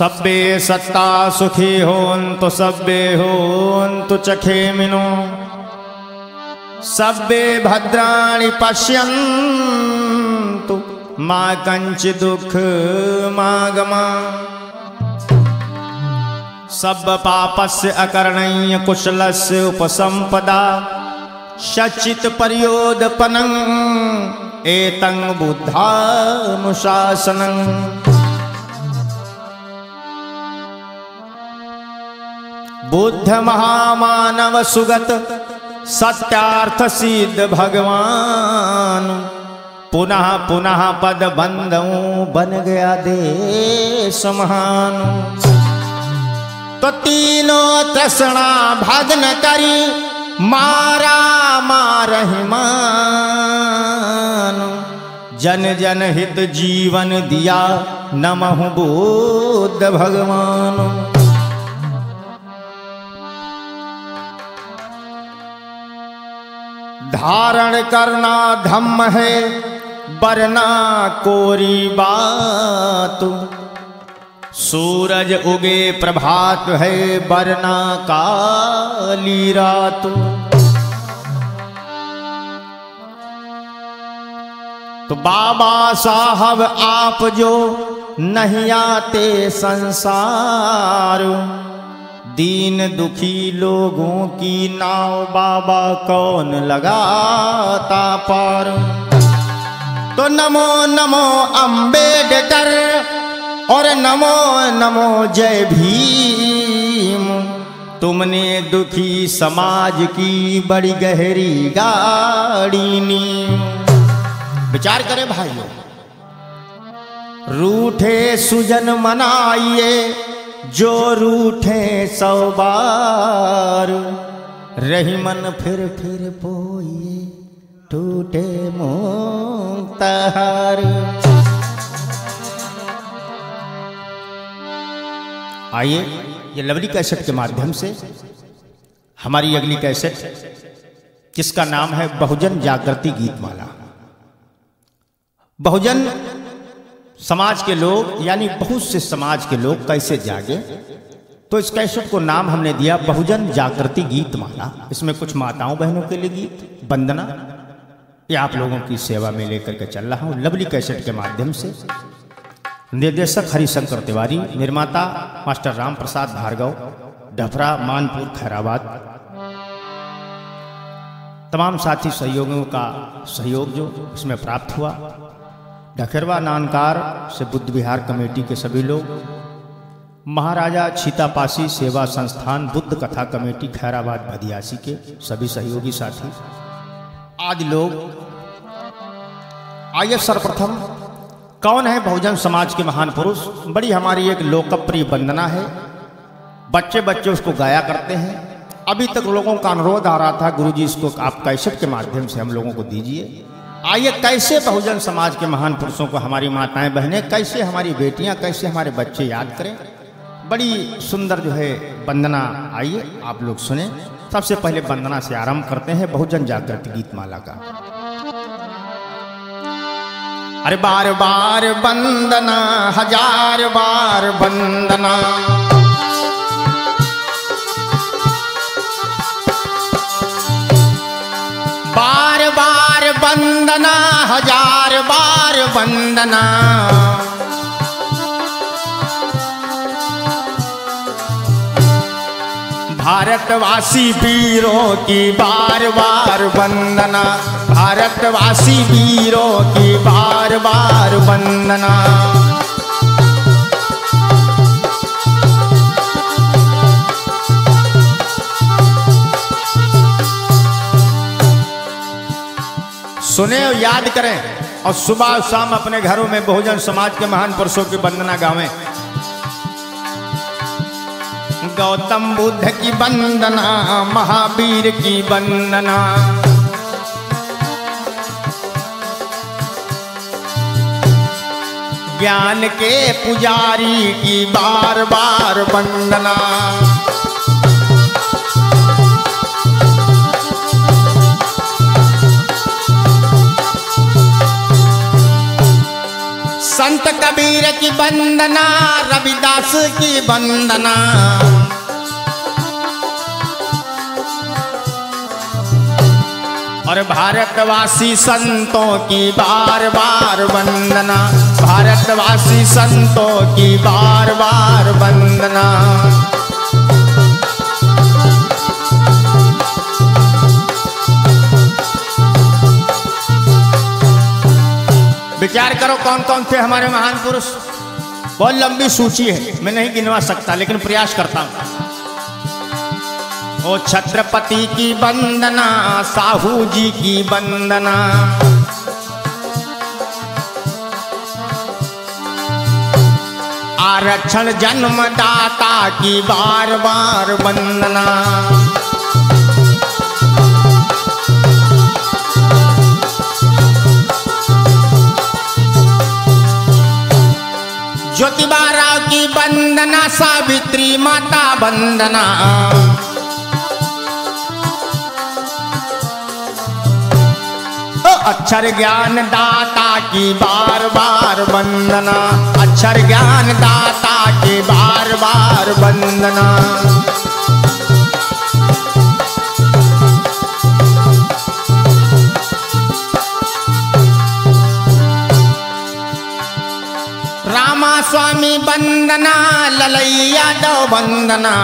सब्बे सत्ता सुखी होन्तु, सब्बे होन्तु चखे मिनो। सब्बे भद्राणि पश्यन्तु, मा कंचि दुख मागमा सब पापस्य अकर्णय्य कुशलस्य उपसंपदा सचित पर्योदपनं एतं बुद्धानुशासनं बुद्ध महामानव सुगत, सत्यार्थ सिद्ध भगवान। पुनः पुनः पद बंदऊ बन गया देश महान। तो तीनों तृष्णा भग्न करी, मारा मारहि मान जन जन हित जीवन दिया, नमः बुद्ध भगवान। धारण करना धम्म है, बरना कोरी बात। सूरज उगे प्रभात है, बरना काली रात। तो बाबा साहब आप जो नहीं आते संसार। दीन दुखी लोगों की नाव बाबा कौन लगाता पार? तो नमो नमो अंबेडकर और नमो नमो जय भीम। तुमने दुखी समाज की बड़ी गहरी गाड़ी नी। विचार करें भाइयों, रूठे सुजन मनाइए जो रूठे सौ बार रही मन फिर फिर पोइए, टूटे मुक्तहार आइए, ये लवली कैसेट के माध्यम से हमारी अगली कैसेट, जिसका नाम है बहुजन जागृति गीतमाला। बहुजन समाज के लोग, यानी बहुत से समाज के लोग कैसे जागे? तो इस कैसेट को नाम हमने दिया बहुजन जागृति गीत माला। इसमें कुछ माताओं बहनों के लिए गीत, वंदना। ये आप लोगों की सेवा में लेकर के चल रहा हूँ लवली कैसेट के माध्यम से। निर्देशक हरिशंकर तिवारी, निर्माता मास्टर राम प्रसाद भार्गव, डफरा मानपुर खैराबाद। तमाम साथी सहयोगियों का सहयोग जो इसमें प्राप्त हुआ। ढखेरवा नानकार से बुद्ध विहार कमेटी के सभी लोग, महाराजा छीतापासी सेवा संस्थान बुद्ध कथा कमेटी खैराबाद भदियासी के सभी सहयोगी साथी। आदि लोग, आइए सर्वप्रथम, कौन है बहुजन समाज के महान पुरुष? बड़ी हमारी एक लोकप्रिय वंदना है। बच्चे बच्चे उसको गाया करते हैं। अभी तक लोगों का अनुरोध आ रहा था, गुरुजी इसको आप कैसेट के माध्यम से हम लोगों को दीजिए। आइए, कैसे बहुजन समाज के महान पुरुषों को हमारी माताएँ, बहनें, कैसे हमारी बेटियाँ, कैसे हमारे बच्चे याद करें? बड़ी सुंदर जो है वंदना, आइए, आप लोग सुने। सबसे पहले वंदना से आरंभ करते हैं बहुजन जागृति गीत माला का। अरे बार बार वंदना, हज़ार बार वंदना। वंदना। भारतवासी वीरों की बार बार वंदना। भारतवासी वीरों की बार बार वंदना। सुने और याद करें। और सुबह शाम अपने घरों में बहुजन समाज के महान पुरुषों की वंदना गावे। गौतम बुद्ध की वंदना, महावीर की वंदना। ज्ञान के पुजारी की बार बार वंदना। संत कबीर की वंदना, रविदास की वंदना। और भारतवासी संतों की बार बार वंदना, भारतवासी संतों की बार बार वंदना। कौन कौन थे हमारे महान पुरुष? बहुत लंबी सूची है, मैं नहीं गिनवा सकता, लेकिन प्रयास करता हूँ। ओ छत्रपति की वंदना साहू जी की वंदना। आरक्षण जन्मदाता की बार बार वंदना। ज्योतिबा राव की वंदना, सावित्री माता वंदना। अक्षर ज्ञान दाता की बार बार वंदना। अक्षर ज्ञान दाता की बार बार वंदना। ललैया दो वंदना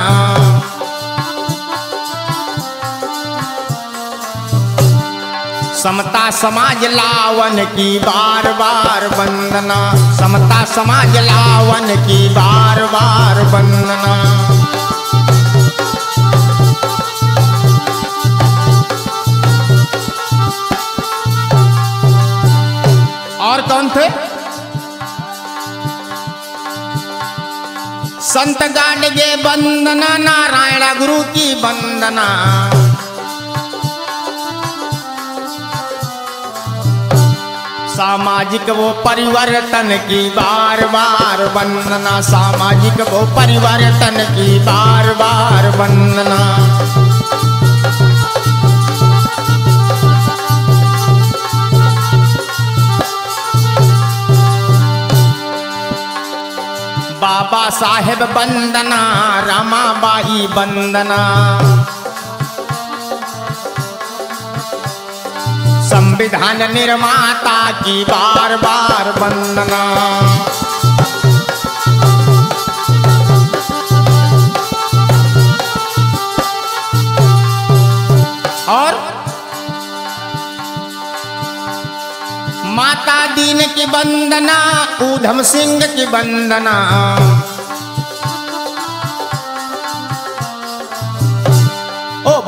समता समाज लावन की बार बार वंदना। समता समाज लावन की बार संत गाडगे बंदना नारायण गुरु की वंदना सामाजिक वो परिवर्तन की बार बार वंदना सामाजिक वो परिवर्तन की बार बार वंदना बाबा साहेब वंदना रमाबाई वंदना संविधान निर्माता की बार बार वंदना। और माता दीन की वंदना, ऊधम सिंह की वंदना।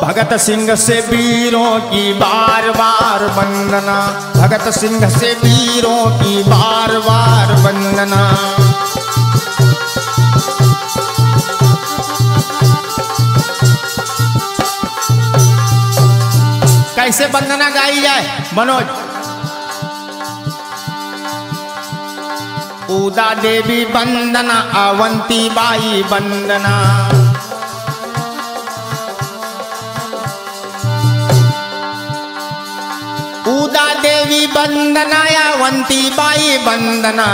भगत सिंह से वीरों की बार बार वंदना। भगत सिंह से वीरों की बार बार वंदना। कैसे वंदना गाई जाए? मनोज। उदा देवी वंदना, अवंती बाई वंदना। उदा देवी वंदना अवंती बाई वंदना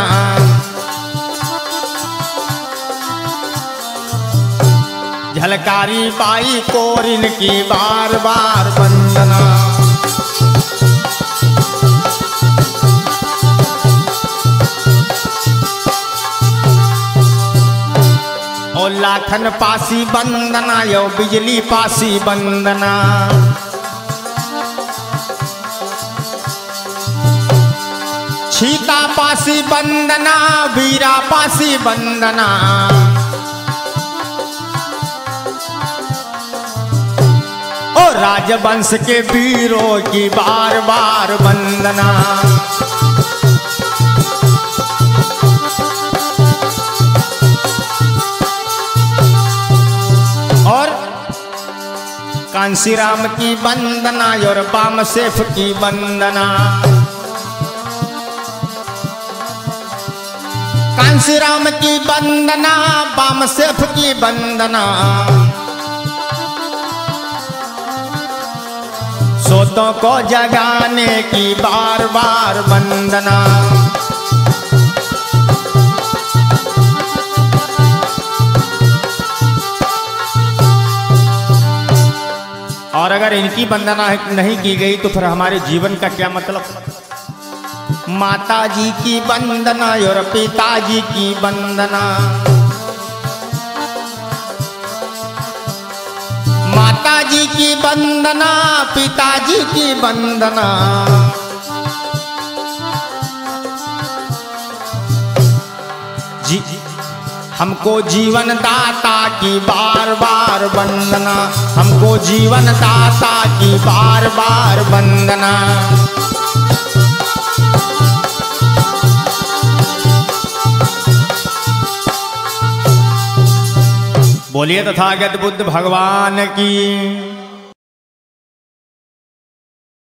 झलकारी बाई कोरिन की बार बार वंदना ओ लाखन पासी वंदना यो बिजली पासी वंदना पासी वंदना वीरा पासी वंदना ओ राजवंश के वीरों की बार बार वंदना। और कांसी राम की वंदना और बाम सेफ़ की वंदना। श्रीराम की वंदना, बाम सेफ़ की वंदना। सोतों को जगाने की बार बार वंदना। और अगर इनकी वंदना नहीं की गई तो फिर हमारे जीवन का क्या मतलब? माता जी की वंदना और पिताजी की वंदना। माता जी की वंदना, पिताजी की वंदना। जी, हमको जीवन दाता की बार बार वंदना। हमको जीवन दाता की बार बार वंदना। बोलिए तथागत बुद्ध भगवान की।